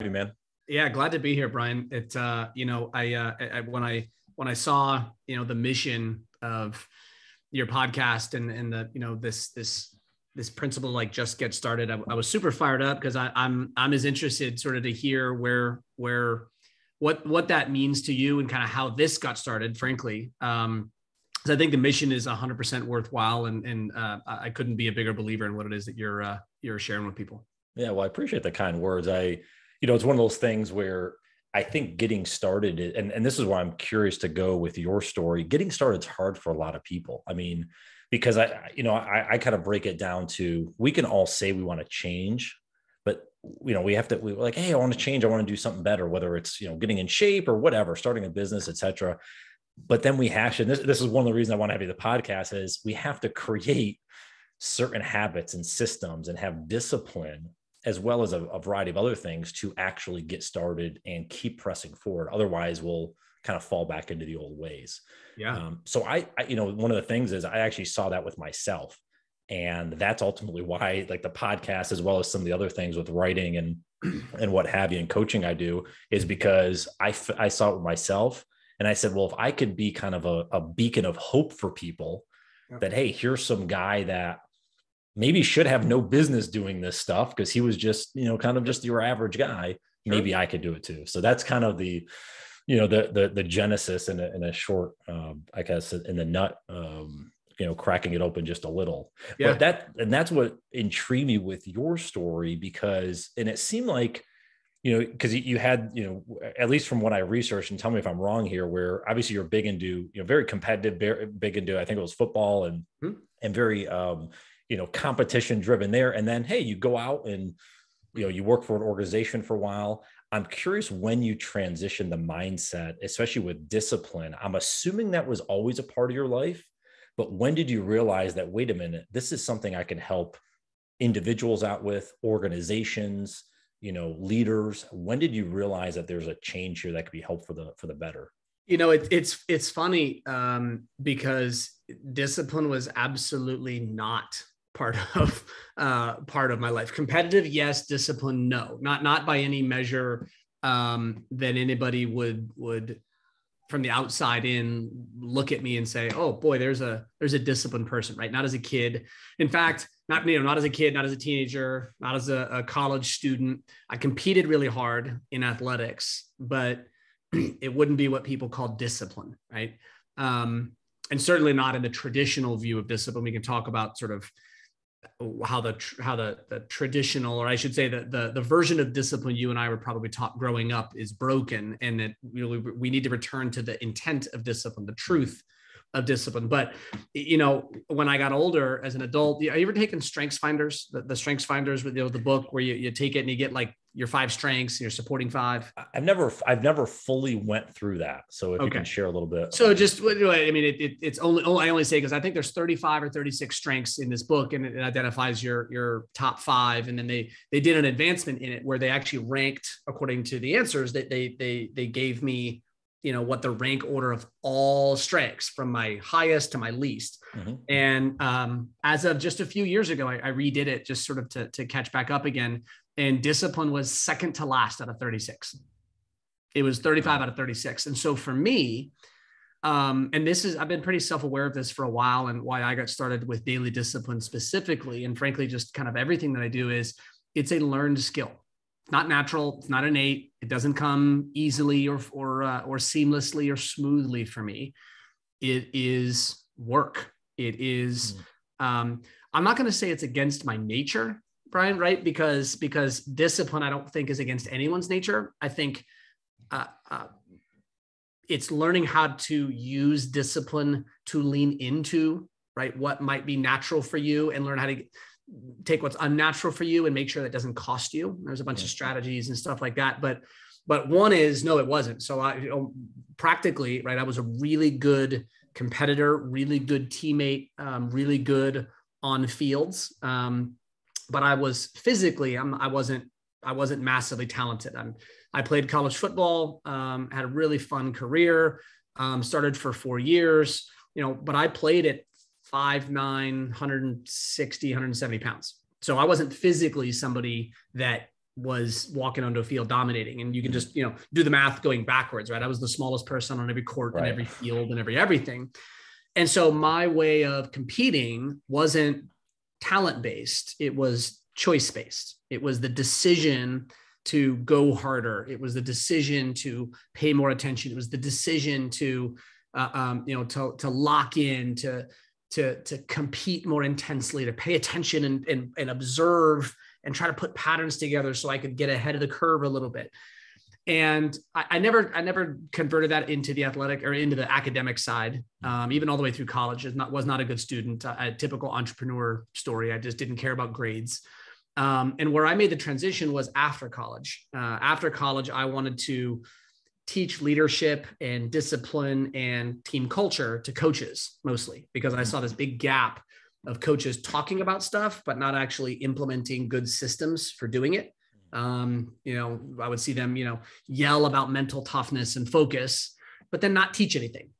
you, man. Yeah, glad to be here, Brian. It uh, you know, I, uh, I when I when I saw you know the mission of your podcast and and the you know this this this principle like just get started, I, I was super fired up because I'm I'm as interested sort of to hear where where what what that means to you and kind of how this got started. Frankly, um, because I think the mission is 100% worthwhile, and and uh, I couldn't be a bigger believer in what it is that you're uh, you're sharing with people. Yeah, well, I appreciate the kind words. I, you know, it's one of those things where I think getting started, and, and this is why I'm curious to go with your story. Getting started is hard for a lot of people. I mean, because I, you know, I, I kind of break it down to we can all say we want to change, but you know, we have to, we are like, hey, I want to change, I want to do something better, whether it's you know getting in shape or whatever, starting a business, etc. But then we hash, and this, this is one of the reasons I want to have you the podcast is we have to create certain habits and systems and have discipline as well as a, a, variety of other things to actually get started and keep pressing forward. Otherwise, we'll kind of fall back into the old ways. Yeah. Um, so I, I, you know, one of the things is I actually saw that with myself, and that's ultimately why, like the podcast, as well as some of the other things with writing and and what have you, and coaching I do, is because I I saw it with myself, and I said, well, if I could be kind of a, a beacon of hope for people, yeah. that hey, here's some guy that maybe should have no business doing this stuff because he was just you know kind of just your average guy sure. maybe i could do it too so that's kind of the you know the the, the genesis in a, in a short um, i guess in the nut um, you know cracking it open just a little yeah. but that and that's what intrigued me with your story because and it seemed like you know because you had you know at least from what i researched and tell me if i'm wrong here where obviously you're big into you know very competitive big into i think it was football and hmm. and very um you know competition driven there. And then hey you go out and you know you work for an organization for a while. I'm curious when you transition the mindset especially with discipline. I'm assuming that was always a part of your life but when did you realize that wait a minute this is something i can help individuals out with organizations you know leaders? When did you realize that there's a change here that could be helpful for the for the better? You know it, it's it's funny um, because discipline was absolutely not part of uh, part of my life. Competitive, yes. Discipline, no. Not not by any measure um, that anybody would would from the outside in look at me and say, "Oh boy, there's a there's a disciplined person." Right? Not as a kid. In fact, not you know not as a kid, not as a teenager, not as a, a college student. I competed really hard in athletics, but it wouldn't be what people call discipline, right? Um, and certainly not in the traditional view of discipline. We can talk about sort of how the how the, the traditional or i should say that the, the version of discipline you and i were probably taught growing up is broken and that we, we need to return to the intent of discipline the truth of discipline. But you know, when I got older as an adult, you, you ever taken strengths finders, the, the strengths finders with you know, the book where you, you take it and you get like your five strengths, you're supporting five. I've never, I've never fully went through that. So if okay. you can share a little bit. So just, what do I mean, it, it, it's only, oh, I only say, cause I think there's 35 or 36 strengths in this book and it identifies your, your top five. And then they, they did an advancement in it where they actually ranked according to the answers that they, they, they gave me you know what the rank order of all strengths from my highest to my least. Mm-hmm. and um, as of just a few years ago I, I, redid it just sort of to, to catch back up again. And discipline was second to last out of 36 it was 35 out of 36 and so for me um, and this is i've been pretty self-aware of this for a while and why i got started with daily discipline specifically and frankly just kind of everything that i do is it's a learned skill not natural. It's not innate. It doesn't come easily or or uh, or seamlessly or smoothly for me. It is work. It is. Mm. Um, I'm not going to say it's against my nature, Brian. Right? Because because discipline, I don't think is against anyone's nature. I think. Uh, uh, it's learning how to use discipline to lean into right what might be natural for you and learn how to take what's unnatural for you and make sure that doesn't cost you. There's a bunch of strategies and stuff like that. But but one is no, it wasn't. So I you know, practically right. I was a really good competitor, really good teammate, um, really good on fields. Um, but I was physically, I'm, I wasn't I wasn't massively talented. I'm, I played college football, um, had a really fun career, um, started for four years, you know, but I played at five nine 160 170 pounds. So i wasn't physically somebody that was walking onto a field dominating. And you can just you know do the math going backwards right? I was the smallest person on every court right. and every field and every everything. And so my way of competing wasn't talent based it was choice based it was the decision to go harder. It was the decision to pay more attention. It was the decision to uh, um, you know to, to lock in to to to compete more intensely to pay attention and, and and observe and try to put patterns together so I could get ahead of the curve a little bit. And I, I never, I never converted that into the athletic or into the academic side. Um, even all the way through college, not was not a good student. A, a typical entrepreneur story. I just didn't care about grades. Um, and where I made the transition was after college. Uh, after college, I wanted to teach leadership and discipline and team culture to coaches mostly because I saw this big gap of coaches talking about stuff, but not actually implementing good systems for doing it. Um, you know, I would see them, you know, yell about mental toughness and focus, but then not teach anything,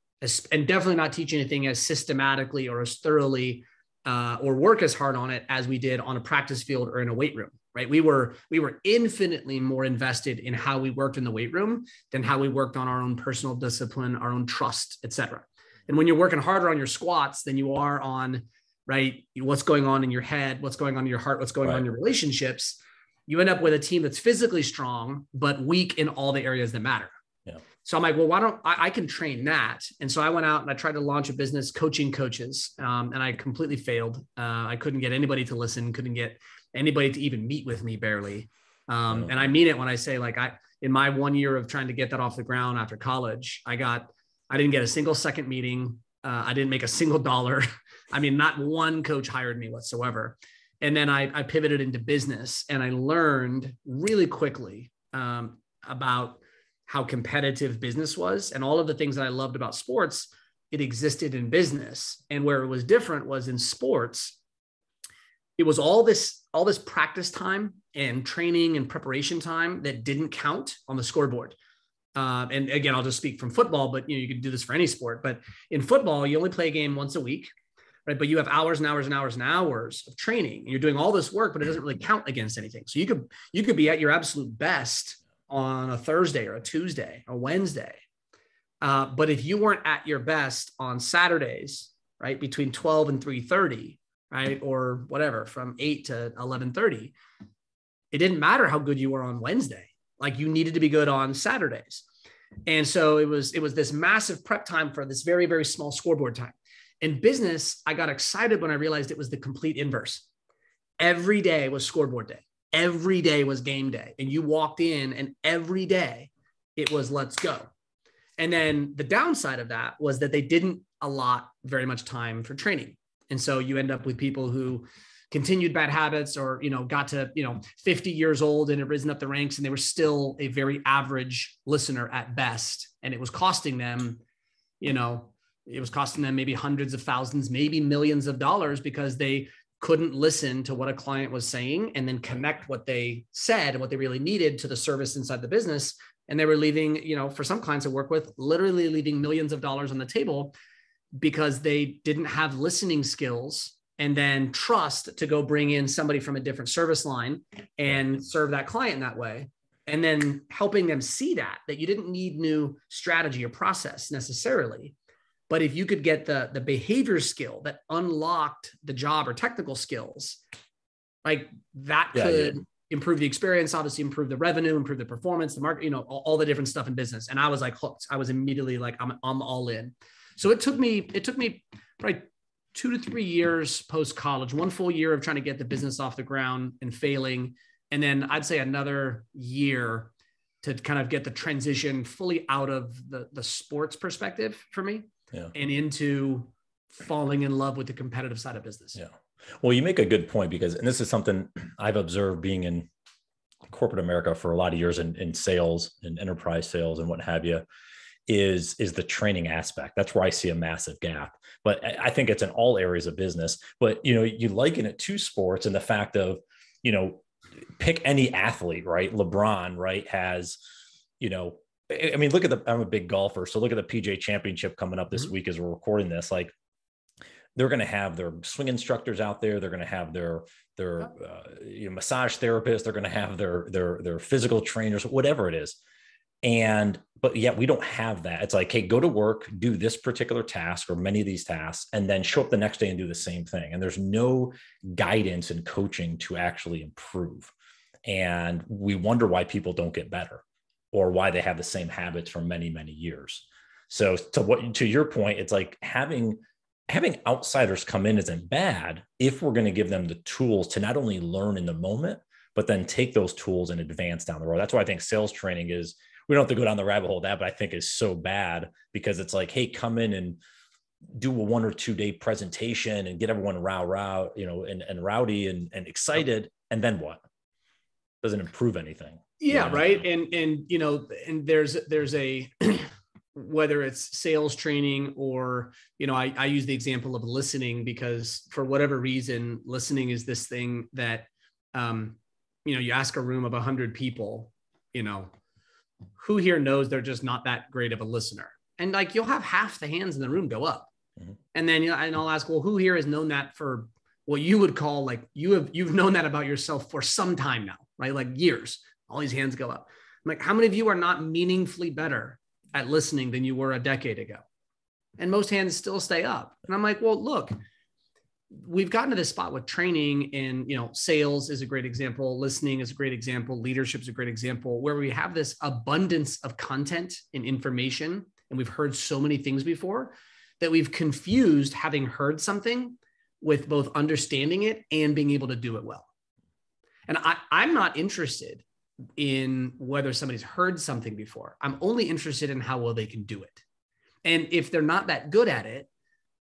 and definitely not teach anything as systematically or as thoroughly uh, or work as hard on it as we did on a practice field or in a weight room. Right? We were we were infinitely more invested in how we worked in the weight room than how we worked on our own personal discipline, our own trust, etc. And when you're working harder on your squats than you are on right? What's going on in your head, what's going on in your heart, what's going right. on in your relationships. You end up with a team that's physically strong, but weak in all the areas that matter. Yeah. So I'm like, well, why don't I, I can train that? And so I went out and I tried to launch a business coaching coaches, um, and I completely failed. Uh, I couldn't get anybody to listen, couldn't get anybody to even meet with me barely. Um, And I mean it when I say like I in my one year of trying to get that off the ground after college, I got I didn't get a single second meeting. Uh, I didn't make a single dollar. I mean, not one coach hired me whatsoever. And then I, I pivoted into business and I learned really quickly um, about how competitive business was and all of the things that I loved about sports. It existed in business. And where it was different was in sports. It was all this all this practice time and training and preparation time that didn't count on the scoreboard. Uh, and again, I'll just speak from football, but you know you can do this for any sport. But in football, you only play a game once a week right? But you have hours and hours and hours and hours of training, and you're doing all this work, but it doesn't really count against anything. So you could you could be at your absolute best on a Thursday or a Tuesday or Wednesday, uh, but if you weren't at your best on Saturdays, right, between 12 and 3:30, right, or whatever, from 8 to 11:30, it didn't matter how good you were on Wednesday. Like you needed to be good on Saturdays. And so it was it was this massive prep time for this very very small scoreboard time. In business, I got excited when I realized it was the complete inverse. Every day was scoreboard day. Every day was game day. And you walked in, and every day it was let's go. And then the downside of that was that they didn't allot very much time for training. And so you end up with people who continued bad habits or you know got to you know 50 years old and had risen up the ranks and they were still a very average listener at best and it was costing them you know it was costing them maybe hundreds of thousands, maybe millions of dollars because they couldn't listen to what a client was saying and then connect what they said and what they really needed to the service inside the business. And they were leaving, you know, for some clients I work with, literally leaving millions of dollars on the table because they didn't have listening skills and then trust to go bring in somebody from a different service line and serve that client that way and then helping them see that that you didn't need new strategy or process necessarily but if you could get the the behavior skill that unlocked the job or technical skills, like that yeah, could yeah. improve the experience, obviously improve the revenue, improve the performance, the market, you know, all, all, the different stuff in business. And I was like hooked. I was immediately like, I'm I'm all in. So it took me, it took me probably two to three years post college, one full year of trying to get the business off the ground and failing. And then I'd say another year to kind of get the transition fully out of the, the sports perspective for me yeah. and into falling in love with the competitive side of business. Yeah. Well, you make a good point because, and this is something I've observed being in corporate America for a lot of years in, in sales and enterprise sales and what have you, is is the training aspect. That's where I see a massive gap. But I think it's in all areas of business. But you know, you liken it to sports and the fact of, you know, pick any athlete, right? LeBron, right, has, you know, I mean, look at the. I'm a big golfer, so look at the PGA Championship coming up this mm-hmm. week as we're recording this. Like, they're going to have their swing instructors out there. They're going to have their their uh, you know, massage therapists. They're going to have their their their physical trainers, whatever it is. And but yet we don't have that. It's like, hey, go to work, do this particular task or many of these tasks, and then show up the next day and do the same thing. And there's no guidance and coaching to actually improve. And we wonder why people don't get better or why they have the same habits for many, many years. So to what to your point, it's like having having outsiders come in isn't bad if we're going to give them the tools to not only learn in the moment, but then take those tools and advance down the road. That's why I think sales training is we don't have to go down the rabbit hole that, but I think is so bad because it's like, hey, come in and do a one or two day presentation and get everyone row row, you know, and, and rowdy and, and excited. And then what? Doesn't improve anything. Yeah, right. And and you know, and there's there's a whether it's sales training or you know I, I use the example of listening because for whatever reason listening is this thing that um, you know you ask a room of 100 people you know who here knows they're just not that great of a listener? And like you'll have half the hands in the room go up. Mm-hmm. And then you know, and I'll ask, well, who here has known that for what you would call like you have you've known that about yourself for some time now, right? Like years. All these hands go up. I'm like, how many of you are not meaningfully better at listening than you were a decade ago? And most hands still stay up. And I'm like, well, look, we've gotten to this spot with training and you know sales is a great example listening is a great example leadership is a great example where we have this abundance of content and information and we've heard so many things before that we've confused having heard something with both understanding it and being able to do it well. And I, i'm not interested in whether somebody's heard something before. I'm only interested in how well they can do it. And if they're not that good at it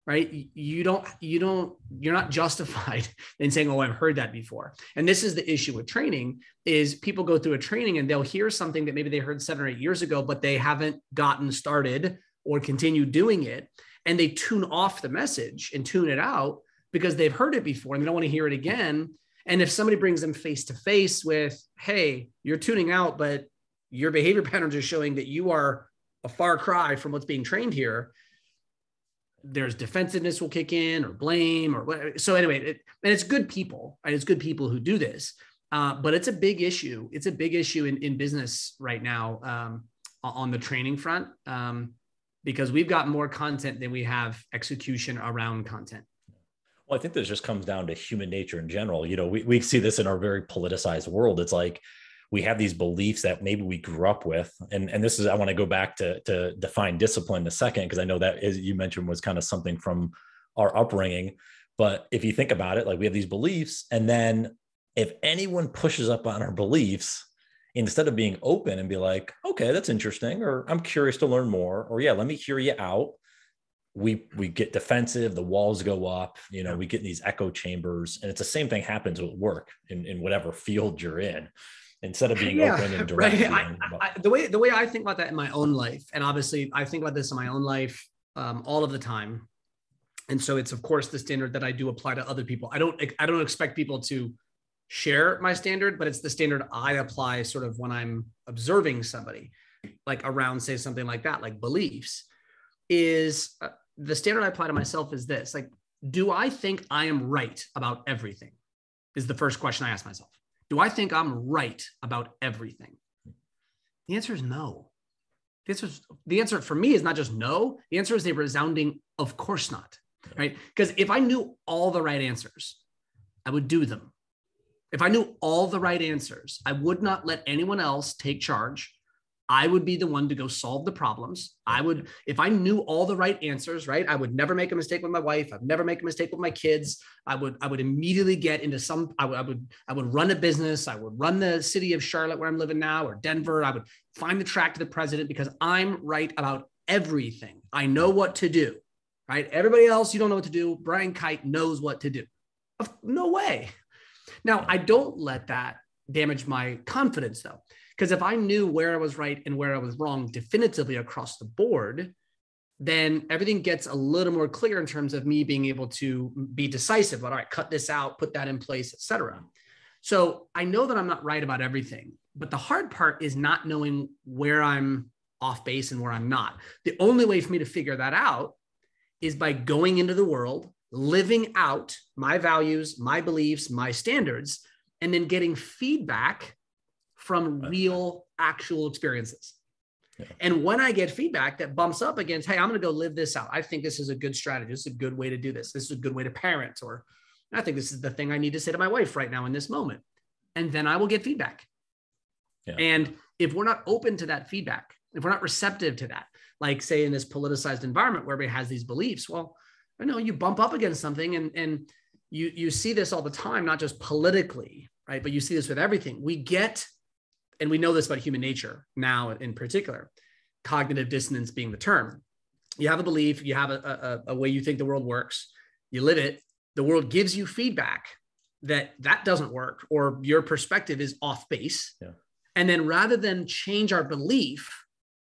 right? You don't you don't you're not justified in saying oh i've heard that before. And this is the issue with training is people go through a training and they'll hear something that maybe they heard seven or eight years ago but they haven't gotten started or continue doing it and they tune off the message and tune it out because they've heard it before and they don't want to hear it again. And if somebody brings them face to face with hey you're tuning out but your behavior patterns are showing that you are a far cry from what's being trained here there's defensiveness will kick in or blame or whatever. So anyway, it, and it's good people, right? It's good people who do this, uh, but it's a big issue. It's a big issue in, in business right now um, on the training front um, because we've got more content than we have execution around content. Well, I think this just comes down to human nature in general. You know, we, we see this in our very politicized world. It's like we have these beliefs that maybe we grew up with. And and this is i want to go back to to define discipline in a second because i know that as you mentioned was kind of something from our upbringing. But if you think about it like we have these beliefs and then if anyone pushes up on our beliefs instead of being open and be like okay that's interesting or i'm curious to learn more or yeah let me hear you out we we get defensive the walls go up you know we get in these echo chambers and it's the same thing happens with work in, in whatever field you're in instead of being yeah, open and direct. Right. I, I, the way the way I think about that in my own life, and obviously I think about this in my own life um, all of the time, and so it's of course the standard that I do apply to other people. I don't I don't expect people to share my standard, but it's the standard I apply sort of when I'm observing somebody, like around say something like that, like beliefs. Is uh, the standard I apply to myself is this: like, do I think I am right about everything? Is the first question I ask myself. Do I think I'm right about everything? The answer is no. The answer, is, the answer for me is not just no. The answer is a resounding, of course not. Right? Because if I knew all the right answers, I would do them. If I knew all the right answers, I would not let anyone else take charge. I would be the one to go solve the problems. I would, if I knew all the right answers, right? I would never make a mistake with my wife. I'd never make a mistake with my kids. I would, I would immediately get into some, I would, I would, I would run a business. I would run the city of Charlotte where I'm living now or Denver. I would find the track to the president because I'm right about everything. I know what to do, right? Everybody else, you don't know what to do. Brian Kight knows what to do. No way. Now, I don't let that damage my confidence though because if I knew where I was right and where I was wrong definitively across the board, then everything gets a little more clear in terms of me being able to be decisive. But all right, cut this out, put that in place, etc. So I know that I'm not right about everything, but the hard part is not knowing where I'm off base and where I'm not. The only way for me to figure that out is by going into the world, living out my values, my beliefs, my standards, and then getting feedback from real, actual experiences. Yeah. And when I get feedback that bumps up against, hey, I'm going to go live this out. I think this is a good strategy. This is a good way to do this. This is a good way to parent, or I think this is the thing I need to say to my wife right now in this moment. And then I will get feedback. Yeah. And if we're not open to that feedback, if we're not receptive to that, like say in this politicized environment where everybody has these beliefs, well, I know you bump up against something and and you you see this all the time, not just politically, right? But you see this with everything. We get, and we know this about human nature now in particular, cognitive dissonance being the term. You have a belief, you have a, a, a way you think the world works, you live it, the world gives you feedback that that doesn't work or your perspective is off base. Yeah. And then rather than change our belief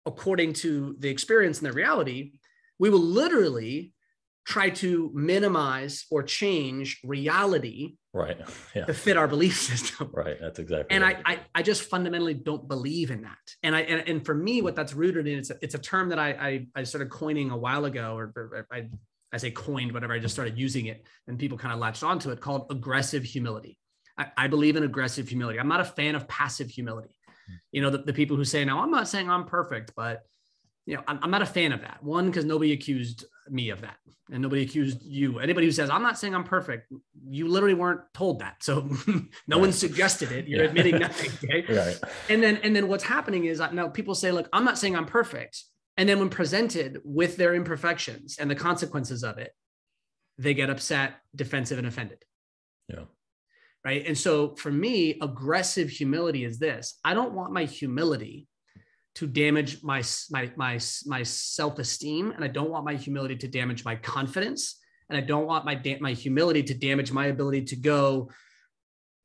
according to the experience and the reality, we will literally try to minimize or change reality right. Yeah. to fit our belief system. Right. That's exactly and right. I, I, I just fundamentally don't believe in that. And i and, and for me what that's rooted in it's a, it's a term that I, I i started coining a while ago or, or i i say coined whatever i just started using it and people kind of latched onto it called aggressive humility. I, I believe in aggressive humility. I'm not a fan of passive humility. Hmm. you know the, the people who say now i'm not saying i'm perfect but you know, I'm, I'm not a fan of that. One, because nobody accused me of that and nobody accused you. Anybody who says, I'm not saying I'm perfect, you literally weren't told that. So no right. one suggested it. You're yeah. admitting nothing. Okay. Right. And then, and then what's happening is now people say, look, I'm not saying I'm perfect. And then when presented with their imperfections and the consequences of it, they get upset, defensive, and offended. Yeah. Right. And so for me, aggressive humility is this I don't want my humility to damage my my my my self-esteem and i don't want my humility to damage my confidence and i don't want my da- my humility to damage my ability to go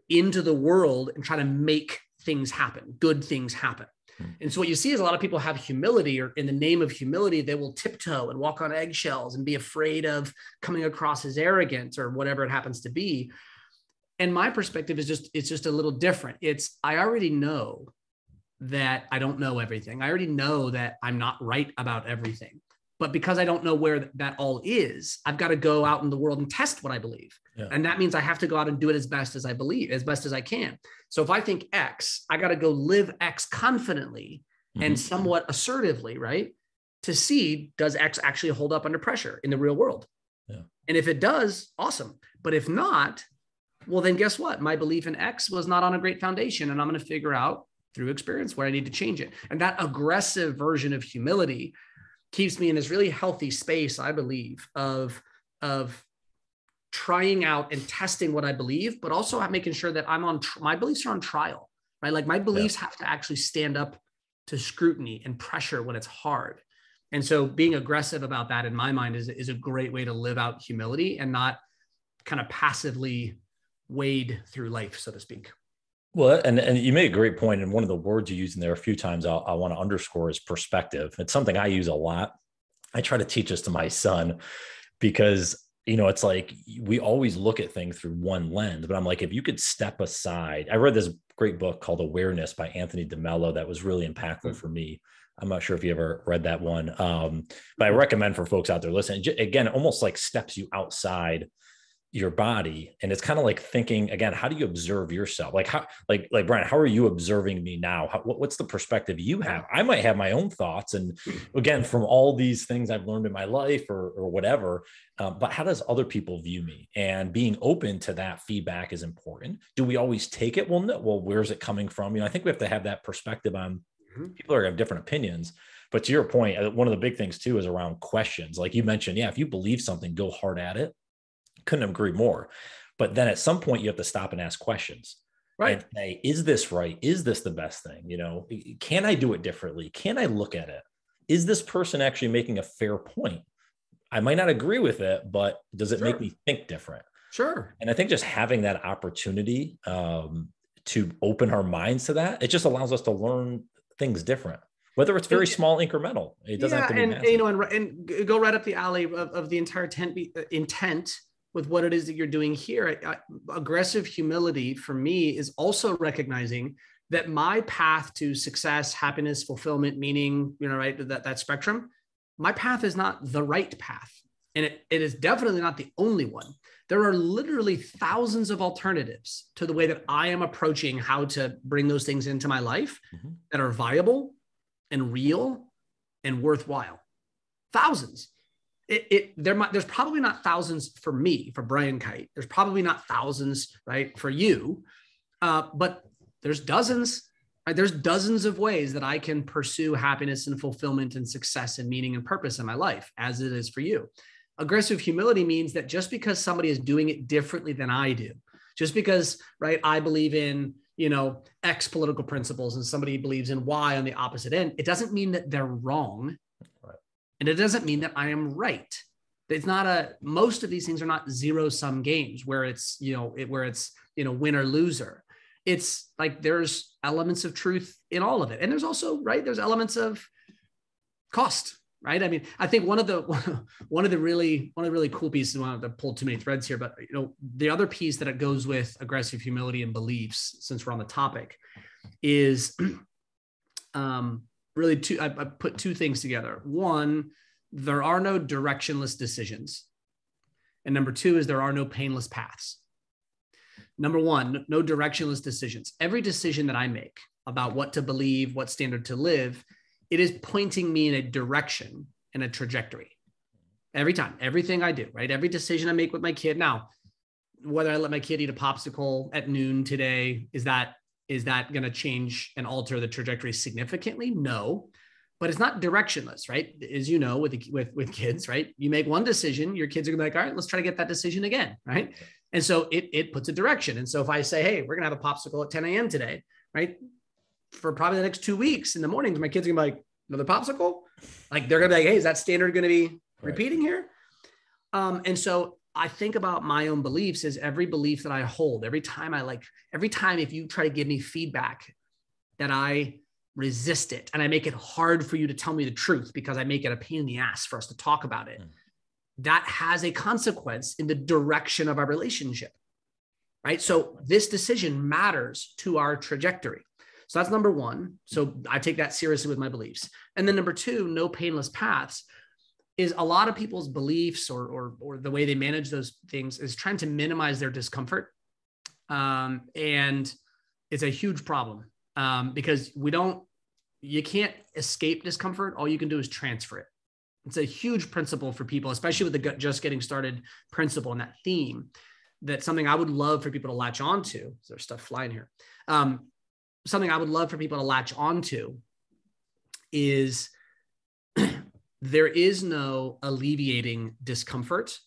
into the world and try to make things happen good things happen. Hmm. and so what you see is a lot of people have humility or in the name of humility they will tiptoe and walk on eggshells and be afraid of coming across as arrogant or whatever it happens to be. And my perspective is just it's just a little different. It's i already know that I don't know everything. I already know that I'm not right about everything. But because I don't know where that all is, I've got to go out in the world and test what I believe. Yeah. And that means I have to go out and do it as best as I believe, as best as I can. So if I think X, I got to go live X confidently mm-hmm. and somewhat assertively, right? To see does X actually hold up under pressure in the real world? Yeah. And if it does, awesome. But if not, well, then guess what? My belief in X was not on a great foundation. And I'm going to figure out through experience where I need to change it. And that aggressive version of humility keeps me in this really healthy space, I believe, of, of trying out and testing what I believe, but also making sure that I'm on tr- my beliefs are on trial, right? Like my beliefs yeah. have to actually stand up to scrutiny and pressure when it's hard. And so being aggressive about that in my mind is, is a great way to live out humility and not kind of passively wade through life, so to speak. Well, and, and you made a great point. and one of the words you use in there a few times I'll, I want to underscore is perspective. It's something I use a lot. I try to teach this to my son because you know it's like we always look at things through one lens but i'm like if you could step aside i read this great book called awareness by Anthony de Mello that was really impactful mm-hmm. for me i'm not sure if you ever read that one um, but i recommend for folks out there listening again almost like steps you outside your body and it's kind of like thinking again how do you observe yourself? Like how like like brian how are you observing me now? How, what, what's the perspective you have? I might have my own thoughts and again from all these things i've learned in my life or, or whatever um, but how does other people view me? And being open to that feedback is important. Do we always take it? Well no. Well where's it coming from? You know i think we have to have that perspective on mm-hmm. people are have different opinions but to your uh, one of the big things too is around questions. Like you mentioned yeah if you believe something go hard at it couldn't agree more. But then at some point you have to stop and ask questions. Right. And say, is this right? Is this the best thing? You know, can I do it differently? Can I look at it? Is this person actually making a fair point? I might not agree with it, but does it sure. make me think different? Sure. And I think just having that opportunity um, to open our minds to that, it just allows us to learn things different whether it's very small incremental it doesn't yeah, have to be and massive. you know and, and go right up the alley of, of the entire intent, uh, intent with what it is that you're doing here. I, I, aggressive humility for me is also recognizing that my path to success, happiness, fulfillment, meaning, you know, right, that, that spectrum, my path is not the right path. and it, it is definitely not the only one. There are literally thousands of alternatives to the way that I am approaching how to bring those things into my life mm-hmm. that are viable and real and worthwhile. Thousands. It, it there might there's probably not thousands for me for Brian Kight. There's probably not thousands right for you, uh, but there's dozens. Right? There's dozens of ways that I can pursue happiness and fulfillment and success and meaning and purpose in my life, as it is for you. Aggressive humility means that just because somebody is doing it differently than I do, just because right I believe in you know X political principles and somebody believes in Y on the opposite end, it doesn't mean that they're wrong. And it doesn't mean that I am right. It's not a most of these things are not zero sum games where it's you know it, where it's you know win or loser. It's like there's elements of truth in all of it, and there's also right there's elements of cost right? I mean, I think one of the one of the really one of the really cool pieces. I want to pull too many threads here, but you know, the other piece that it goes with aggressive humility and beliefs, since we're on the topic, is um, really two. I, I put two things together. One, there are no directionless decisions, and number two is there are no painless paths. Number one, no directionless decisions. Every decision that I make about what to believe, what standard to live it is pointing me in a direction and a trajectory every time, everything I do, right? Every decision I make with my kid. Now, whether I let my kid eat a popsicle at noon today, is that is that going to change and alter the trajectory significantly? No, but it's not directionless, right? As you know, with with with kids, right? You make one decision, your kids are gonna be like, all right, let's try to get that decision again, right? And so it it puts a direction. And so if I say, hey, we're gonna have a popsicle at 10 a.m. today, right? for probably the next two weeks in the mornings, my kids are gonna be like, another popsicle. Like they're gonna be like, hey, is that standard gonna be repeating here? Um, and so I think about my own beliefs as every belief that I hold, every time I like, every time if you try to give me feedback that I resist it and I make it hard for you to tell me the truth because I make it a pain in the ass for us to talk about it, mm. that has a consequence in the direction of our relationship. Right. So this decision matters to our trajectory. So that's number one. So I take that seriously with my beliefs. And then number two, no painless paths is a lot of people's beliefs or, or, or the way they manage those things is trying to minimize their discomfort. Um, and it's a huge problem um, because we don't, you can't escape discomfort. All you can do is transfer it. It's a huge principle for people, especially with the just getting started principle and that theme. That's something I would love for people to latch onto. There's stuff flying here. Um, something I would love for people to latch onto is there is no alleviating discomfort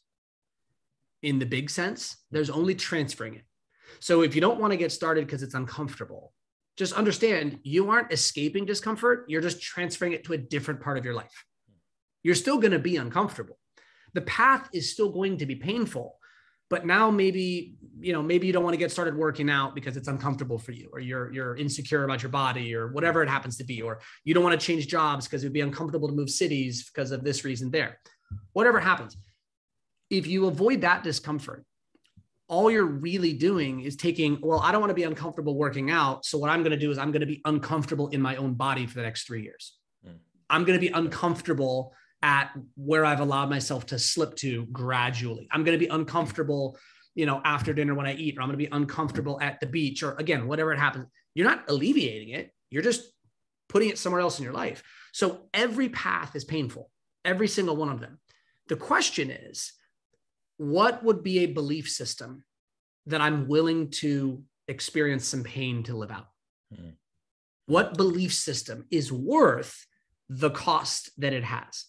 in the big sense. There's only transferring it. So if you don't want to get started because it's uncomfortable, just understand you aren't escaping discomfort. You're just transferring it to a different part of your life. You're still going to be uncomfortable. The path is still going to be painful, but now maybe you know maybe you don't want to get started working out because it's uncomfortable for you or you're you're insecure about your body or whatever it happens to be or you don't want to change jobs because it would be uncomfortable to move cities because of this reason there whatever happens if you avoid that discomfort all you're really doing is taking well i don't want to be uncomfortable working out so what i'm going to do is i'm going to be uncomfortable in my own body for the next 3 years mm. i'm going to be uncomfortable at where I've allowed myself to slip to gradually. I'm going to be uncomfortable, you know, after dinner when I eat, or I'm going to be uncomfortable at the beach, or again, whatever it happens. You're not alleviating it. You're just putting it somewhere else in your life. So every path is painful, every single one of them. The question is, what would be a belief system that I'm willing to experience some pain to live out? Mm-hmm. What belief system is worth the cost that it has?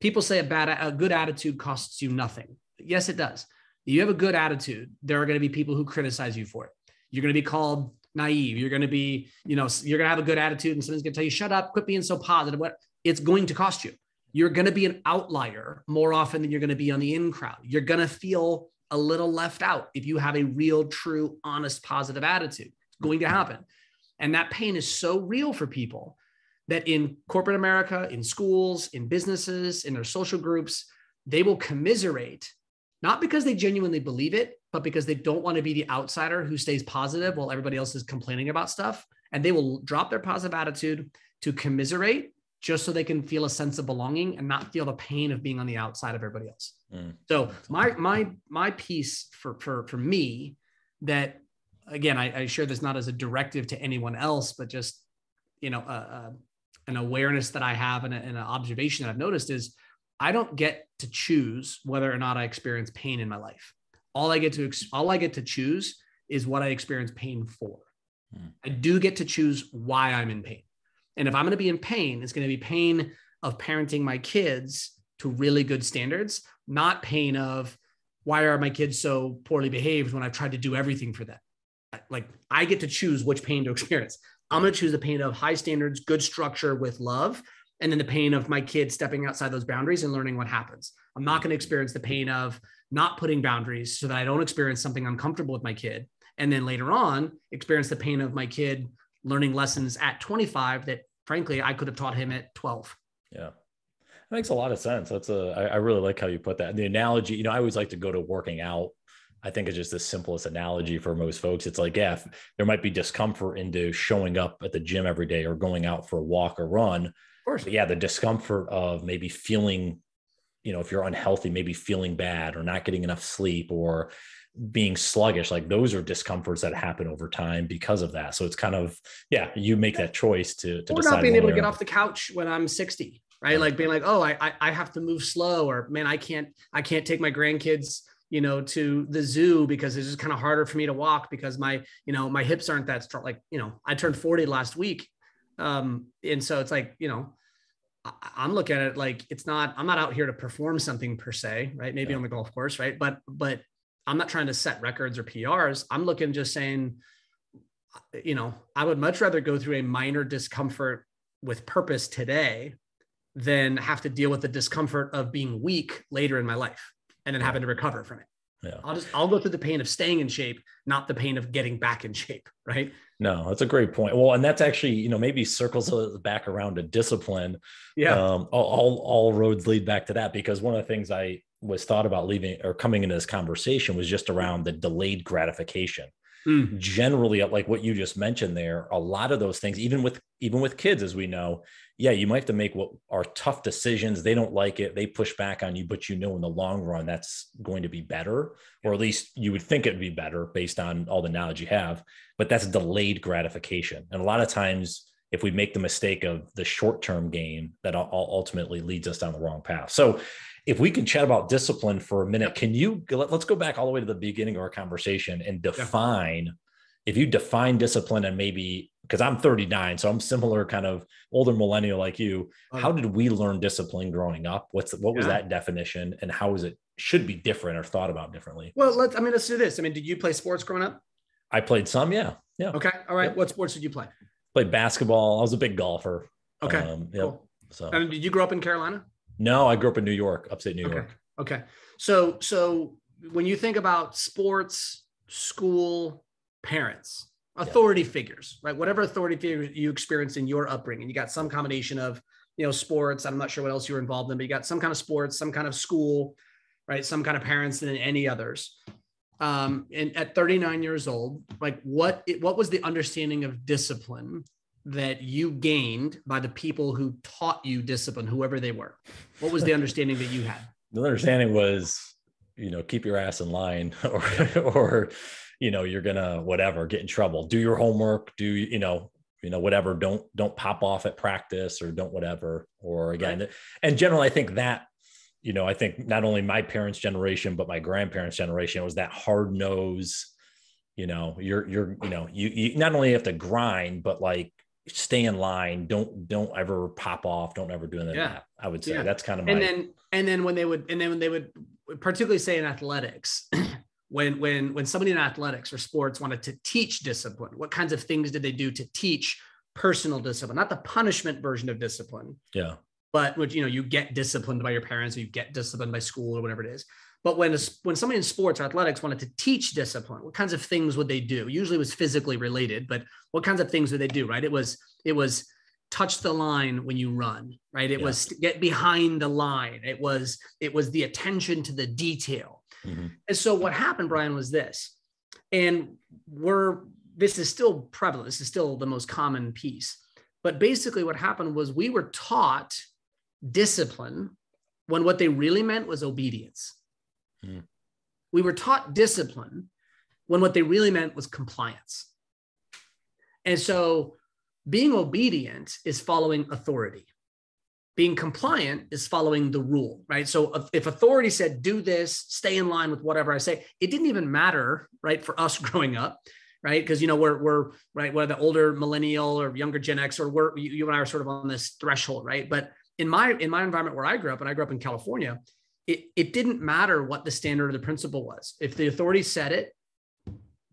People say a bad a good attitude costs you nothing. Yes it does. You have a good attitude there are going to be people who criticize you for it. You're going to be called naive. You're going to be you know you're going to have a good attitude and someone's going to tell you shut up. Quit being so positive. What it's going to cost you. You're going to be an outlier more often than you're going to be on the in crowd. You're going to feel a little left out if you have a real true honest positive attitude. It's going to happen. And that pain is so real for people that in corporate America, in schools, in businesses, in their social groups, they will commiserate, not because they genuinely believe it, but because they don't want to be the outsider who stays positive while everybody else is complaining about stuff. And they will drop their positive attitude to commiserate just so they can feel a sense of belonging and not feel the pain of being on the outside of everybody else. Mm. So my my my piece for for for me that again I, I share this not as a directive to anyone else, but just you know uh, an awareness that I have and, a, and an observation that I've noticed is I don't get to choose whether or not I experience pain in my life. All I get to all I get to choose is what I experience pain for. Mm. I do get to choose why I'm in pain. And if I'm going to be in pain, it's going to be pain of parenting my kids to really good standards, not pain of why are my kids so poorly behaved when I've tried to do everything for them. Like I get to choose which pain to experience. I'm going to choose the pain of high standards, good structure with love, and then the pain of my kid stepping outside those boundaries and learning what happens. I'm not going to experience the pain of not putting boundaries so that I don't experience something uncomfortable with my kid. And then later on, experience the pain of my kid learning lessons at 25 that frankly I could have taught him at 12. Yeah. That makes a lot of sense. That's a I, I really like how you put that. And the analogy, you know, I always like to go to working out. I think it's just the simplest analogy for most folks. It's like, yeah, there might be discomfort into showing up at the gym every day or going out for a walk or run. Of course. But yeah, the discomfort of maybe feeling, you know, if you're unhealthy, maybe feeling bad or not getting enough sleep or being sluggish like those are discomforts that happen over time because of that so it's kind of yeah you make that choice to, to or not being able to get off the couch when i'm 60 right yeah. like being like oh I, I have to move slow or man i can't i can't take my grandkids you know to the zoo because it's just kind of harder for me to walk because my you know my hips aren't that strong like you know i turned 40 last week um and so it's like you know I'm looking at it like it's not, I'm not out here to perform something per se, right? Maybe yeah. on the golf course, right? But, but I'm not trying to set records or PRs. I'm looking just saying, you know, I would much rather go through a minor discomfort with purpose today than have to deal with the discomfort of being weak later in my life and then having to recover from it. Yeah. I'll just I'll go through the pain of staying in shape, not the pain of getting back in shape, right? No, that's a great point. Well, and that's actually, you know, maybe circles back around to discipline. Yeah. Um, all, all, roads lead back to that because one of the things I was thought about leaving or coming into this conversation was just around the delayed gratification. Mm. Generally, like what you just mentioned there, a lot of those things, even with even with kids, as we know, yeah, you might have to make what are tough decisions. They don't like it, they push back on you, but you know in the long run that's going to be better, or at least you would think it'd be better based on all the knowledge you have. But that's delayed gratification, and a lot of times if we make the mistake of the short term gain that ultimately leads us down the wrong path. So if we can chat about discipline for a minute, can you let, us go back all the way to the beginning of our conversation and define if you define discipline and maybe because I'm 39, so I'm similar kind of older millennial like you. How did we learn discipline growing up? What's what was yeah. that definition and how is it should be different or thought about differently? Well, let's I mean let's do this. I mean, did you play sports growing up? I played some, yeah. Yeah. Okay. All right. Yep. What sports did you play? Played basketball. I was a big golfer. Okay. Um, yep. Cool. So and did you grow up in Carolina? No, I grew up in New York, upstate New okay. York. Okay. So so when you think about sports, school, parents, authority yeah. figures, right? Whatever authority figure you experienced in your upbringing, you got some combination of, you know, sports. I'm not sure what else you were involved in, but you got some kind of sports, some kind of school, right? Some kind of parents and any others. Um, and at 39 years old, like what what was the understanding of discipline that you gained by the people who taught you discipline, whoever they were? What was the understanding that you had? The understanding was, you know, keep your ass in line or, or, you know, you're gonna whatever, get in trouble, do your homework, do, you know, you know, whatever, don't, don't pop off at practice or don't whatever. Or again, right. and generally I think that, you know, I think not only my parents' generation, but my grandparents' generation was that hard nose, you know, you're, you're, you know, you, you not only have to grind, but like stay in line. Don't don't ever pop off. Don't ever do anything. Yeah. I would say yeah. that's kind of my. And then and then when they would and then when they would particularly say in athletics. when when when somebody in athletics or sports wanted to teach discipline what kinds of things did they do to teach personal discipline not the punishment version of discipline yeah but which you know you get disciplined by your parents or you get disciplined by school or whatever it is but when a, when somebody in sports or athletics wanted to teach discipline, what kinds of things would they do? Usually it was physically related, but what kinds of things would they do? Right? It was it was touch the line when you run. Right? It yeah. was get behind the line. It was it was the attention to the detail. Mm-hmm. And so what happened, Brian, was this, and we're this is still prevalent. This is still the most common piece. But basically, what happened was we were taught discipline when what they really meant was obedience. Mm. We were taught discipline when what they really meant was compliance. And so being obedient is following authority. Being compliant is following the rule, right? So if authority said, do this, stay in line with whatever I say, it didn't even matter, right, for us growing up, right? Because, you know, we're, we're, right, we're the older millennial or younger Gen X, or we're, you and I are sort of on this threshold, right? But in my, in my environment where I grew up, and I grew up in California, it, it didn't matter what the standard or the principle was. If the authority said it,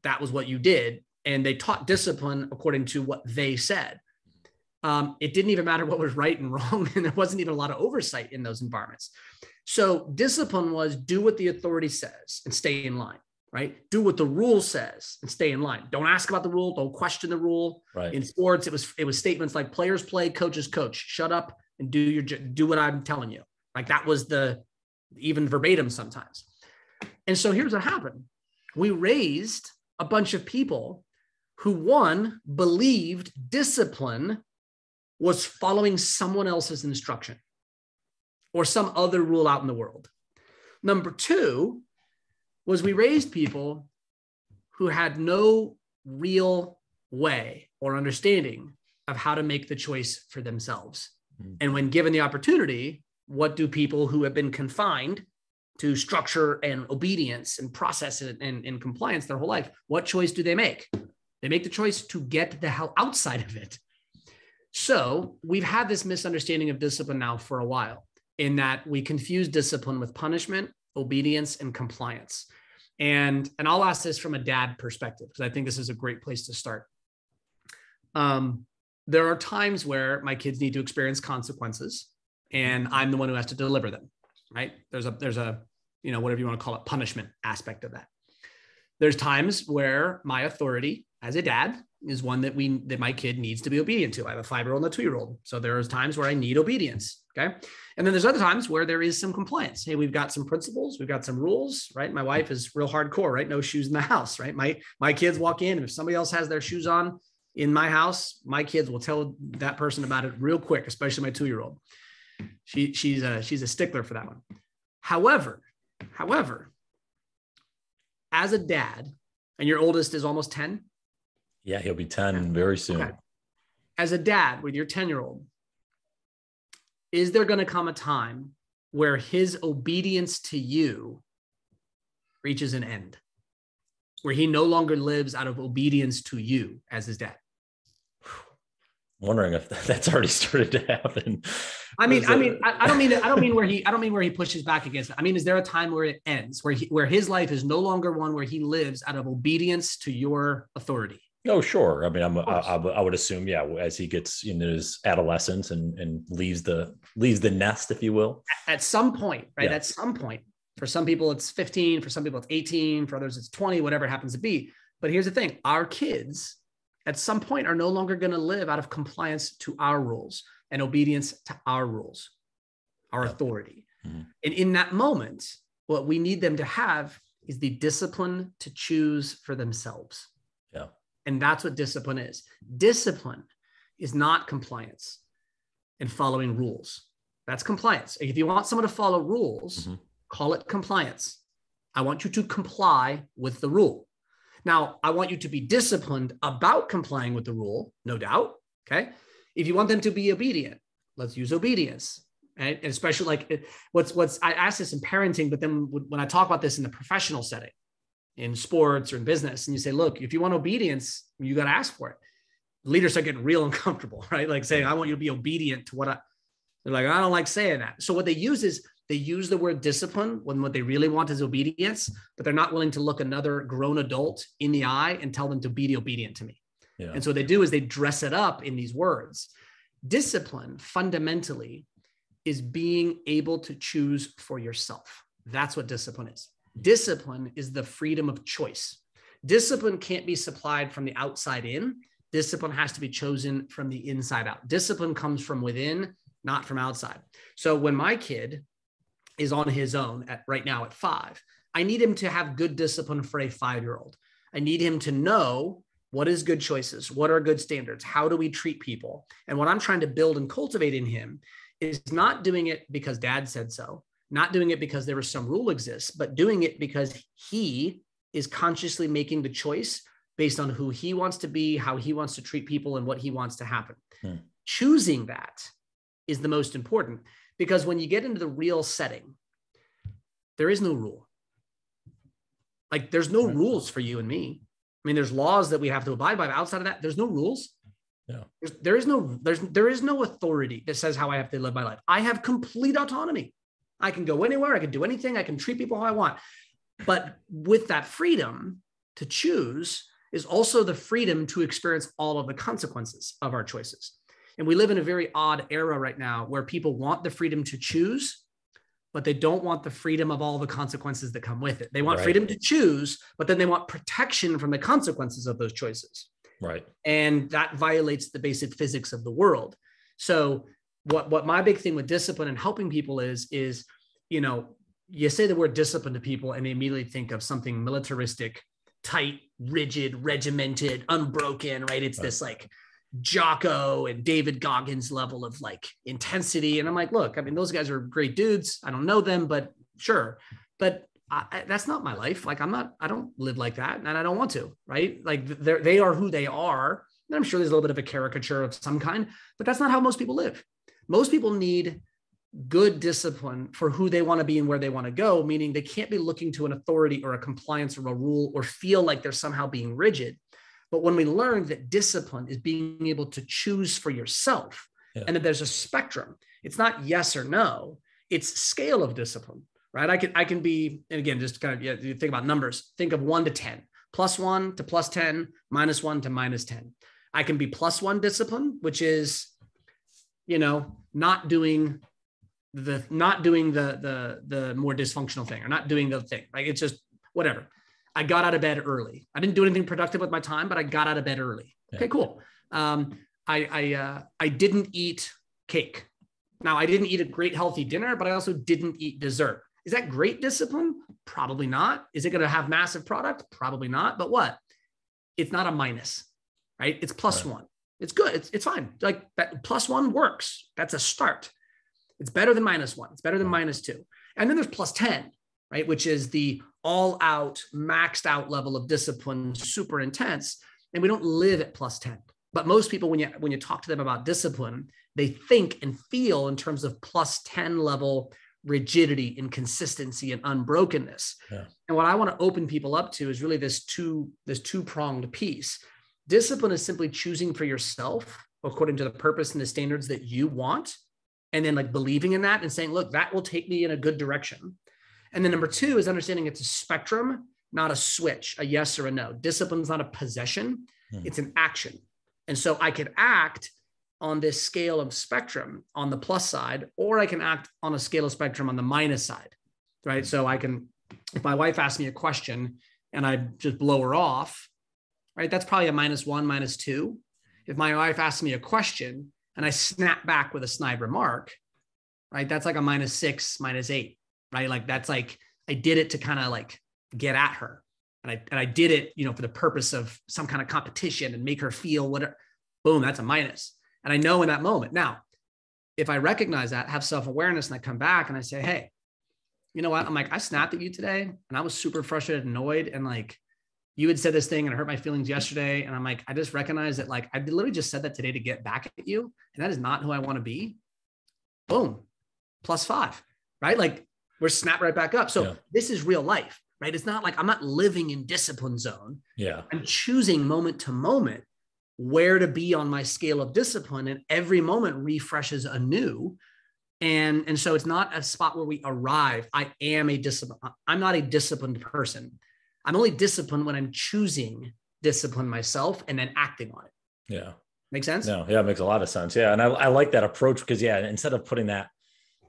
that was what you did and they taught discipline according to what they said. Um, it didn't even matter what was right and wrong, and there wasn't even a lot of oversight in those environments. So discipline was do what the authority says and stay in line, right? Do what the rule says and stay in line. Don't ask about the rule. Don't question the rule. Right. In sports, it was it was statements like players play, coaches coach. Shut up and do your do what I'm telling you. Like that was the even verbatim sometimes. And so here's what happened: we raised a bunch of people who one believed discipline was following someone else's instruction or some other rule out in the world. Number two was we raised people who had no real way or understanding of how to make the choice for themselves. Mm. And when given the opportunity, what do people who have been confined to structure and obedience and process and, and, and compliance their whole life, what choice do they make? They make the choice to get the hell outside of it. So we've had this misunderstanding of discipline now for a while, in that we confuse discipline with punishment, obedience, and compliance. And, and I'll ask this from a dad perspective, because I think this is a great place to start. Um, there are times where my kids need to experience consequences, and I'm the one who has to deliver them. Right? There's a there's a you know whatever you want to call it punishment aspect of that. There's times where my authority as a dad is one that we that my kid needs to be obedient to. I have a five year old and a two year old, so there are times where I need obedience. Okay, and then there's other times where there is some compliance. Hey, we've got some principles, we've got some rules, right? My wife is real hardcore, right? No shoes in the house, right? My my kids walk in, and if somebody else has their shoes on in my house, my kids will tell that person about it real quick, especially my two year old. She she's a she's a stickler for that one. However, however, as a dad, and your oldest is almost ten yeah, he'll be 10 very soon. Okay. As a dad with your 10 year old, is there going to come a time where his obedience to you reaches an end? Where he no longer lives out of obedience to you as his dad? wondering if that's already started to happen. I mean, I mean, I, I, don't mean, I don't mean where he, I don't mean where he pushes back against it. I mean, is there a time where it ends, where he, where his life is no longer one where he lives out of obedience to your authority? Oh, sure. I mean, I'm, I, I, would assume, yeah, as he gets in his adolescence and, and leaves the leaves the nest, if you will. At some point, right? Yeah. At some point, for some people it's 15, for some people it's 18, for others it's 20, whatever it happens to be. But here's the thing: our kids, at some point, are no longer going to live out of compliance to our rules and obedience to our rules, our authority. Mm-hmm. And in that moment, what we need them to have is the discipline to choose for themselves. And that's what discipline is. Discipline is not compliance and following rules. That's compliance. If you want someone to follow rules, mm-hmm. call it compliance. I want you to comply with the rule. Now, I want you to be disciplined about complying with the rule, no doubt. Okay. If you want them to be obedient, let's use obedience. Right? And especially like what's what's I ask this in parenting, but then when I talk about this in the professional setting, in sports or in business and you say look if you want obedience you got to ask for it. Leaders start getting real uncomfortable right? Like saying i want you to be obedient to what i they're like i don't like saying that. So what they use is they use the word discipline when what they really want is obedience but they're not willing to look another grown adult in the eye and tell them to be obedient to me. Yeah. and so what they do is they dress it up in these words. Discipline fundamentally is being able to choose for yourself. That's what discipline is Discipline is the freedom of choice. Discipline can't be supplied from the outside in. Discipline has to be chosen from the inside out. Discipline comes from within, not from outside. So when my kid is on his own at right now at five, I need him to have good discipline for a five year old. I need him to know what is good choices? What are good standards? How do we treat people? And what I'm trying to build and cultivate in him is not doing it because dad said so, not doing it because there was some rule exists, but doing it because he is consciously making the choice based on who he wants to be, how he wants to treat people, and what he wants to happen. Hmm. Choosing that is the most important because when you get into the real setting, there is no rule. Like there's no rules for you and me. I mean, there's laws that we have to abide by. But outside of that, there's no rules. Yeah. There's, there is no there's there is no authority that says how I have to live my life. I have complete autonomy. I can go anywhere. I can do anything. I can treat people how I want. But with that freedom to choose is also the freedom to experience all of the consequences of our choices. And we live in a very odd era right now where people want the freedom to choose, but they don't want the freedom of all the consequences that come with it. They want right. freedom to choose, but then they want protection from the consequences of those choices. Right. And that violates the basic physics of the world. So what what my big thing with discipline and helping people is is you know you say the word discipline to people and they immediately think of something militaristic tight rigid regimented unbroken right it's right. this like Jocko and David Goggins level of like intensity. And I'm like, look, I mean, those guys are great dudes. I don't know them, but sure. But I, that's not my life. Like, I'm not, I don't live like that and I don't want to, right? Like, they they are who they are. And I'm sure there's a little bit of a caricature of some kind, but that's not how most people live. Most people need good discipline for who they want to be and where they want to go, meaning they can't be looking to an authority or a compliance or a rule or feel like they're somehow being rigid. But when we learn that discipline is being able to choose for yourself yeah. and that there's a spectrum, it's not yes or no, it's scale of discipline, right? I can I can be, and again, just kind of yeah, you think about numbers, think of one to 10, plus one to plus 10, minus one to minus 10. I can be plus one discipline, which is, you know, not doing the not doing the the the more dysfunctional thing or not doing the thing. Like It's just whatever. I got out of bed early. I didn't do anything productive with my time, but I got out of bed early. Yeah. Okay, cool. Um, I I uh, I didn't eat cake. Now I didn't eat a great healthy dinner, but I also didn't eat dessert. Is that great discipline? Probably not. Is it going to have massive product? Probably not. But what? It's not a minus, right? It's plus right. one. It's good. It's, it's fine. Like that plus one works. That's a start. It's better than minus one. It's better than mm. minus two. And then there's plus 10, right? Which is the all out, maxed out level of discipline, super intense. And we don't live at plus 10. But most people, when you when you talk to them about discipline, they think and feel in terms of plus 10 level rigidity, inconsistency, and unbrokenness. Yeah. And what I want to open people up to is really this two, this two-pronged piece. Discipline is simply choosing for yourself according to the purpose and the standards that you want. And then like believing in that and saying, look, that will take me in a good direction. And then number two is understanding it's a spectrum, not a switch, a yes or a no. Discipline's not a possession, hmm. it's an action. And so I can act on this scale of spectrum on the plus side, or I can act on a scale of spectrum on the minus side, right? So I can, if my wife asks me a question and I just blow her off, right? That's probably a minus one, minus two. If my wife asks me a question and I snap back with a snide remark, right? That's like a minus six, minus eight right? Like that's like I did it to kind of like get at her. And I and I did it, you know, for the purpose of some kind of competition and make her feel whatever. Boom, that's a minus. And I know in that moment. Now, if I recognize that, have self-awareness, and I come back and I say, hey, you know what? I'm like, I snapped at you today and I was super frustrated, annoyed, and like you had said this thing and it hurt my feelings yesterday. And I'm like, I just recognize that like I literally just said that today to get back at you. And that is not who I want to be. Boom, plus five, right? Like we're snap right back up. So yeah. this is real life, right? It's not like I'm not living in discipline zone. Yeah. I'm choosing moment to moment where to be on my scale of discipline. And every moment refreshes anew. And, and so it's not a spot where we arrive. I am a discipline. I'm not a disciplined person. I'm only disciplined when I'm choosing discipline myself and then acting on it. Yeah. Make sense? No, yeah, it makes a lot of sense. Yeah. And I, I like that approach because yeah, instead of putting that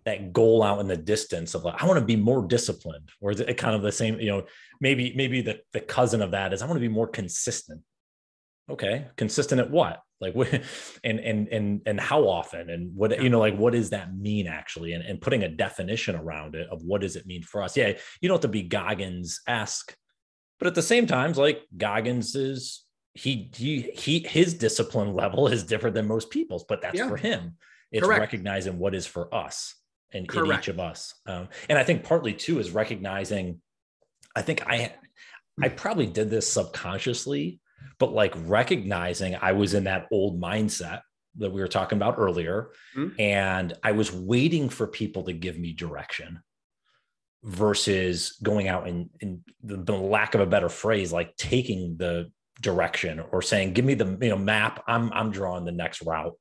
that goal out in the distance of like I want to be more disciplined, or is it kind of the same? You know, maybe maybe the the cousin of that is I want to be more consistent. Okay, consistent at what? Like what? And and and and how often? And what you know, like what does that mean actually? And and putting a definition around it of what does it mean for us? Yeah, you don't have to be Goggins esque, but at the same times, like Goggins is he he he his discipline level is different than most people's, but that's yeah. for him. It's Correct. recognizing what is for us and in, each of us. Um, and I think partly too is recognizing. I think I I probably did this subconsciously, but like recognizing I was in that old mindset that we were talking about earlier, mm-hmm. and I was waiting for people to give me direction versus going out and, and the, the, lack of a better phrase, like taking the direction or saying, give me the you know map. I'm I'm drawing the next route.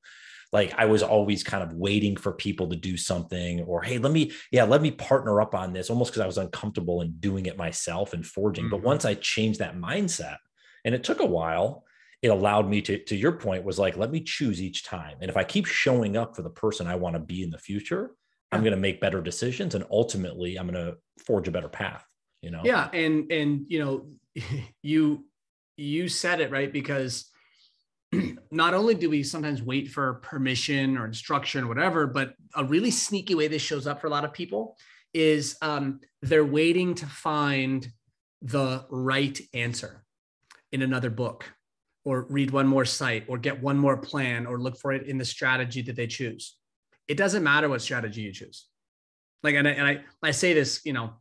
Like I was always kind of waiting for people to do something or hey, let me, yeah, let me partner up on this almost because I was uncomfortable in doing it myself and forging. Mm-hmm. But once I changed that mindset, and it took a while, it allowed me to, to your point, was like, let me choose each time. And if I keep showing up for the person I want to be in the future, I'm going to make better decisions and ultimately I'm going to forge a better path, you know? Yeah. And, and, you know, you, you said it right because not only do we sometimes wait for permission or instruction or whatever, but a really sneaky way this shows up for a lot of people is um, they're waiting to find the right answer in another book or read one more site or get one more plan or look for it in the strategy that they choose it doesn't matter what strategy you choose. Like, and I, and I, I say this, you know,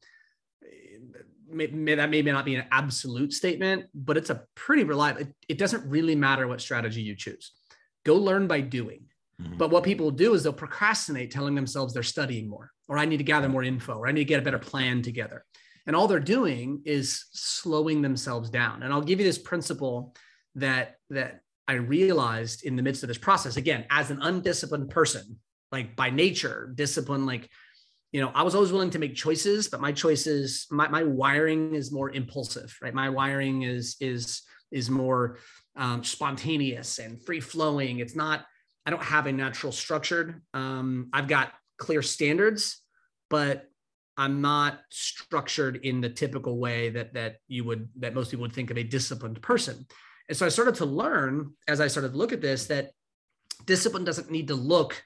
may, may, that may not be an absolute statement, but it's a pretty reliable. It, it doesn't really matter what strategy you choose. Go learn by doing. Mm-hmm. But what people do is they'll procrastinate, telling themselves they're studying more, or I need to gather more info, or I need to get a better plan together. And all they're doing is slowing themselves down. And I'll give you this principle that that I realized in the midst of this process. Again, as an undisciplined person, like by nature, discipline, like, you know, I was always willing to make choices, but my choices, my, my wiring is more impulsive, right? My wiring is, is, is more um, spontaneous and free flowing. It's not, I don't have a natural structured. Um, I've got clear standards, but I'm not structured in the typical way that that you would that most people would think of a disciplined person. And so I started to learn as I started to look at this that discipline doesn't need to look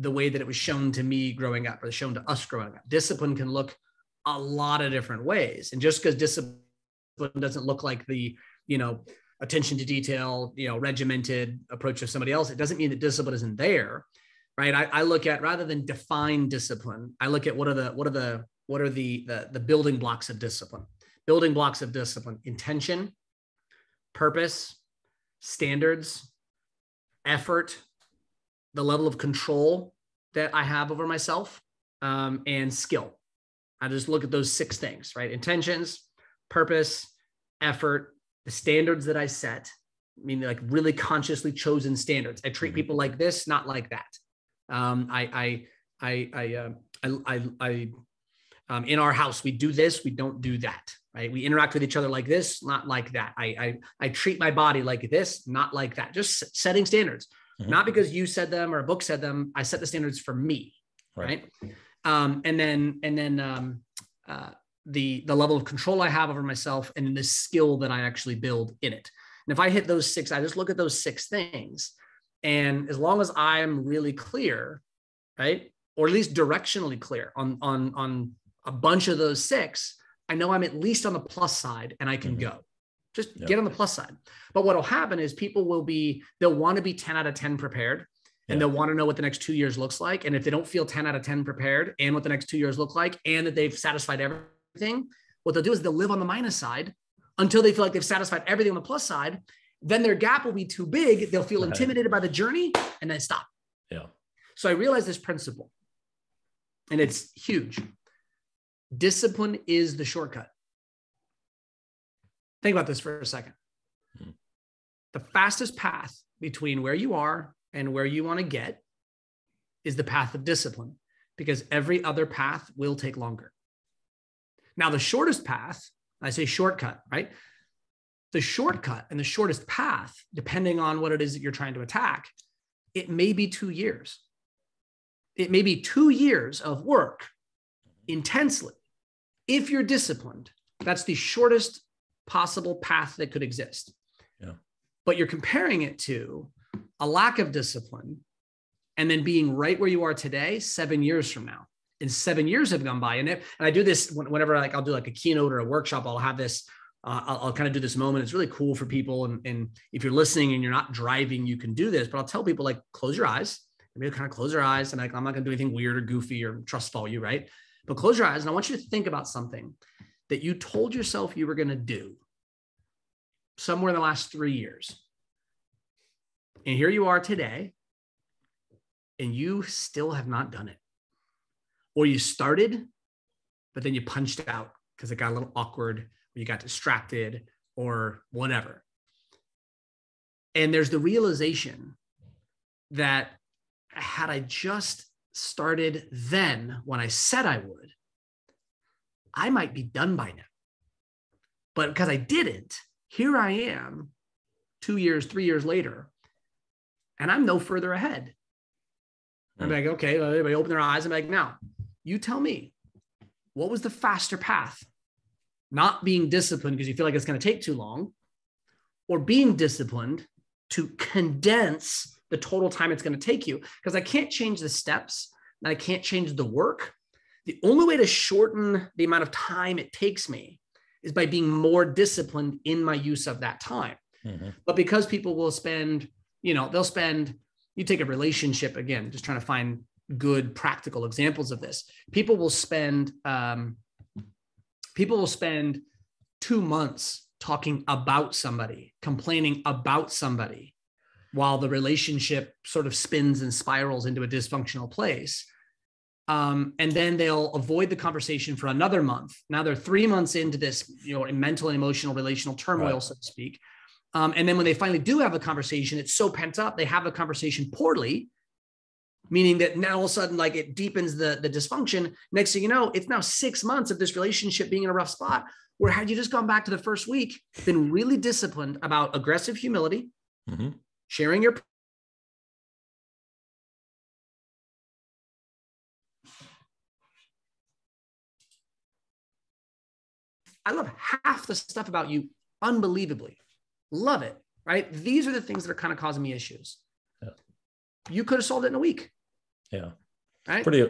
the way that it was shown to me growing up or shown to us growing up. Discipline can look a lot of different ways. And just because discipline doesn't look like the, you know, attention to detail, you know, regimented approach of somebody else, it doesn't mean that discipline isn't there. Right. I, I look at rather than define discipline, I look at what are the what are the what are the, the the building blocks of discipline. Building blocks of discipline, intention, purpose, standards, effort, the level of control that I have over myself um, and skill. I just look at those six things, right? Intentions, purpose, effort, the standards that I set, I mean, like really consciously chosen standards. I treat people like this, not like that. Um, I, I, I, I, uh, I, I, I um, in our house, we do this, we don't do that, right? We interact with each other like this, not like that. I, I, I treat my body like this, not like that. Just setting standards mm-hmm. not because you said them or a book said them. I set the standards for me, right? right? Um, and then and then um, uh, the the level of control I have over myself, and the skill that I actually build in it. And if I hit those six, I just look at those six things, and as long as I'm really clear, right, or at least directionally clear on on on a bunch of those six, I know I'm at least on the plus side, and I can mm-hmm. go. Just yep. get on the plus side. But what'll happen is people will be, they'll want to be 10 out of 10 prepared and they'll want to know what the next two years looks like. And if they don't feel 10 out of 10 prepared and what the next two years look like and that they've satisfied everything, what they'll do is they'll live on the minus side until they feel like they've satisfied everything on the plus side. Then their gap will be too big. They'll feel intimidated by the journey and then stop. Yeah. So I realized this principle and it's huge. Discipline is the shortcut. Think about this for a second. Hmm. The fastest path between where you are and where you want to get is the path of discipline because every other path will take longer. Now, the shortest path, I say shortcut, right? The shortcut and the shortest path, depending on what it is that you're trying to attack, it may be two years. It may be two years of work intensely. If you're disciplined, that's the shortest possible path that could exist. Yeah. But you're comparing it to a lack of discipline and then being right where you are today, seven years from now. And seven years have gone by. And, it, and I do this whenever like I'll do like a keynote or a workshop, I'll have this uh, I'll, I'll, kind of do this moment. It's really cool for people. And, and if you're listening and you're not driving, you can do this. But I'll tell people like close your eyes. Maybe kind of close your eyes, and like, I'm not going to do anything weird or goofy or trust fall you, right? But close your eyes, and I want you to think about something that you told yourself you were going to do somewhere in the last three years. And here you are today, and you still have not done it. Or you started, but then you punched out because it got a little awkward or you got distracted or whatever. And there's the realization that had I just started then when I said I would, I might be done by now. But because I didn't, here I am two years, three years later, and I'm no further ahead. I'm hmm. like, okay, everybody open their eyes. I'm like, now you tell me, what was the faster path? not being disciplined because you feel like it's going to take too long, or being disciplined to condense the total time it's going to take you. Because I can't change the steps and I can't change the work. The only way to shorten the amount of time it takes me is by being more disciplined in my use of that time. Mm-hmm. But because people will spend, you know, they'll spend, you take a relationship again, just trying to find good practical examples of this. People will spend um, people will spend two months talking about somebody, complaining about somebody, while the relationship sort of spins and spirals into a dysfunctional place. Um, and then they'll avoid the conversation for another month. Now they're three months into this, you know, mental and emotional relational turmoil, right. so to speak. Um, and then when they finally do have a conversation, it's so pent up, they have a conversation poorly meaning that now all of a sudden like it deepens the the dysfunction next thing you know it's now six months of this relationship being in a rough spot where had you just gone back to the first week been really disciplined about aggressive humility mm-hmm. sharing your I love half the stuff about you unbelievably. Love it. Right. These are the things that are kind of causing me issues. Yeah. You could have solved it in a week. Yeah. Right? Pretty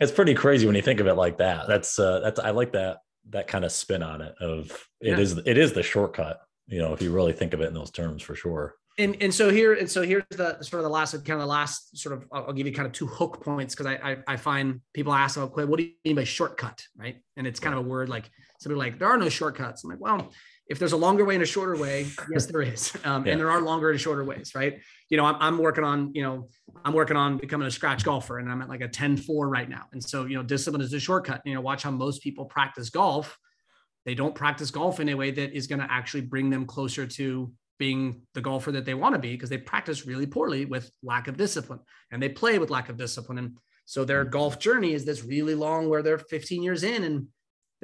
it's pretty crazy when you think of it like that. That's uh that's I like that that kind of spin on it of it yeah. is it is the shortcut, you know, if you really think of it in those terms for sure. And and so here and so here's the sort of the last kind of the last sort of I'll, I'll give you kind of two hook points because I, I, I find people ask about what do you mean by shortcut, right? And it's kind of a word like somebody like there are no shortcuts. I'm like, well, if there's a longer way and a shorter way, yes, there is. Um, yeah. And there are longer and shorter ways, right? You know, I'm, I'm, working on, you know, I'm working on becoming a scratch golfer and I'm at like a 10 4 right now. And so, you know, discipline is a shortcut. You know, watch how most people practice golf. They don't practice golf in a way that is going to actually bring them closer to being the golfer that they want to be because they practice really poorly with lack of discipline and they play with lack of discipline. And so their golf journey is this really long where they're 15 years in and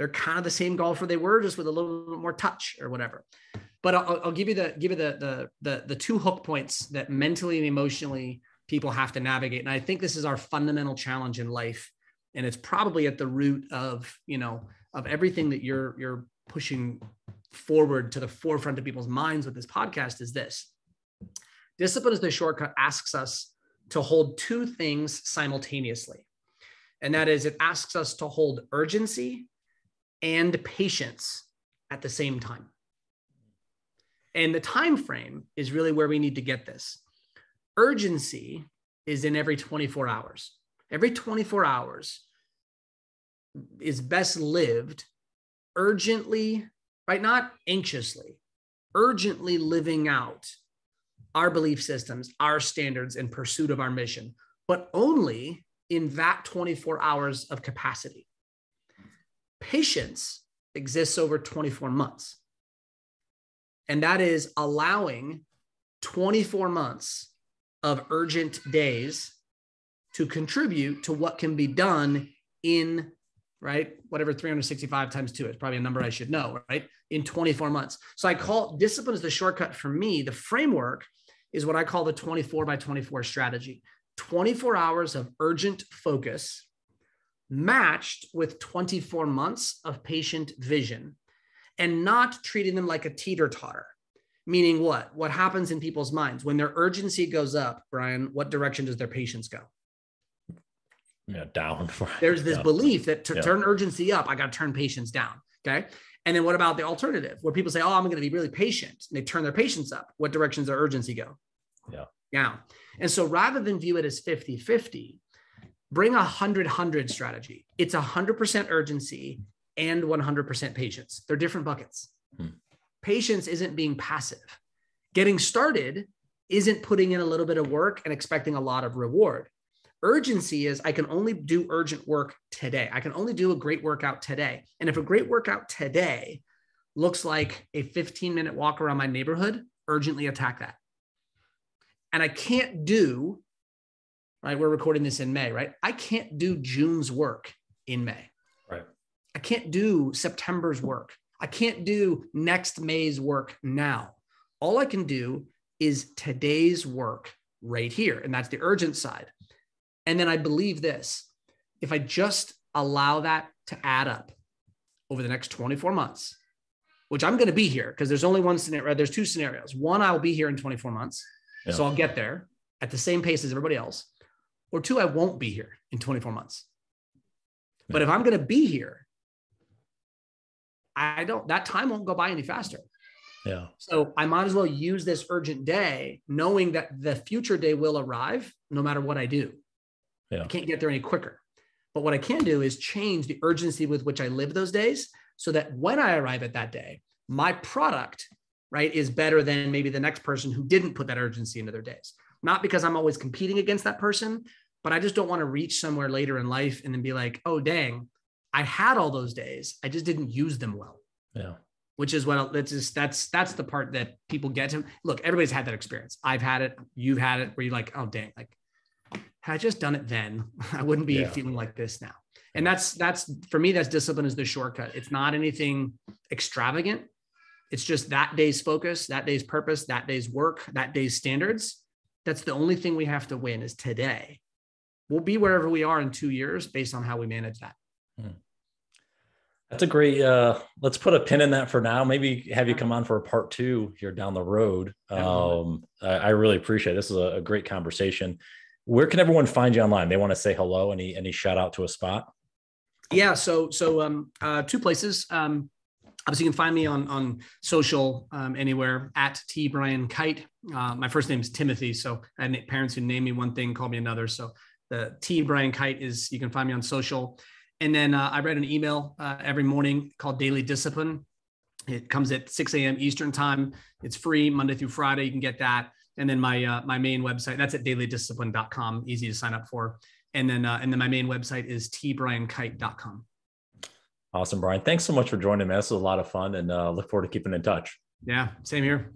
they're kind of the same golfer they were, just with a little bit more touch or whatever. But I'll, I'll give you the give you the, the the the two hook points that mentally and emotionally people have to navigate, and I think this is our fundamental challenge in life, and it's probably at the root of you know of everything that you're you're pushing forward to the forefront of people's minds with this podcast is this. Discipline is the shortcut asks us to hold two things simultaneously. And that is it asks us to hold urgency and patience at the same time. And the time frame is really where we need to get this. Urgency is in every 24 hours. Every 24 hours is best lived urgently, right? Not anxiously, urgently living out our belief systems, our standards in pursuit of our mission, but only in that 24 hours of capacity. Patience exists over 24 months. And that is allowing 24 months of urgent days to contribute to what can be done in right whatever 365 times 2 is probably a number i should know right in 24 months. So i call discipline is the shortcut for me. The framework is what i call the 24 by 24 strategy. 24 hours of urgent focus matched with 24 months of patient vision and not treating them like a teeter totter. Meaning what? What happens in people's minds when their urgency goes up, Brian? What direction does their patience go? Yeah, down. There's this yeah. belief that to yeah. turn urgency up, I got to turn patience down. Okay. And then what about the alternative where people say, oh, I'm going to be really patient and they turn their patience up? What directions their urgency go? Yeah. Yeah. And so rather than view it as 50 50, bring a 100 100 strategy. It's 100% urgency and 100% patience. They're different buckets. Hmm. Patience isn't being passive. Getting started isn't putting in a little bit of work and expecting a lot of reward. Urgency is I can only do urgent work today. I can only do a great workout today. And if a great workout today looks like a 15 minute walk around my neighborhood, urgently attack that. And I can't do, right? We're recording this in May, right? I can't do June's work in May. Right. I can't do September's work. I can't do next May's work now. All I can do is today's work right here. And that's the urgent side. And then I believe this if I just allow that to add up over the next 24 months, which I'm going to be here because there's only one scenario, there's two scenarios. One, I'll be here in 24 months. Yeah. So I'll get there at the same pace as everybody else. Or two, I won't be here in 24 months. Yeah. But if I'm going to be here, I don't, that time won't go by any faster. Yeah. So I might as well use this urgent day, knowing that the future day will arrive no matter what I do. Yeah. I can't get there any quicker. But what I can do is change the urgency with which I live those days so that when I arrive at that day, my product, right, is better than maybe the next person who didn't put that urgency into their days. Not because I'm always competing against that person, but I just don't want to reach somewhere later in life and then be like, oh, dang, I had all those days. I just didn't use them well. Yeah. Which is what that's just that's that's the part that people get to look everybody's had that experience. I've had it you've had it where you're like oh dang like had i just done it then i wouldn't be yeah. feeling like this now. And that's that's for me that's discipline is the shortcut. It's not anything extravagant. It's just that day's focus that day's purpose that day's work that day's standards. That's the only thing we have to win is today we'll be wherever we are in two years based on how we manage that hmm. That's a great. Uh, let's put a pin in that for now. Maybe have you come on for a part two here down the road. Um, I, I, really appreciate it. this. Is a, a, great conversation. Where can everyone find you online? They want to say hello. Any any shout out to a spot? Yeah. So so um, uh, two places. Um, obviously, you can find me on on social um, anywhere at T Brian Kight. Uh, my first name is Timothy, so I had parents who named me one thing, call me another. So the T Brian Kight is you can find me on social. And then uh, I read an email uh, every morning called Daily Discipline. It comes at 6 a.m. Eastern time. It's free Monday through Friday. You can get that. And then my uh, my main website that's at dailydiscipline.com. Easy to sign up for. And then uh, and then my main website is tbriankight.com. Awesome, Brian. Thanks so much for joining me. This was a lot of fun, and uh, look forward to keeping in touch. Yeah, same here.